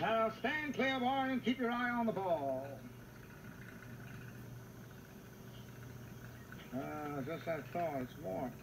Now stand clear, Warren, and keep your eye on the ball. Uh, just that thought, it's warped.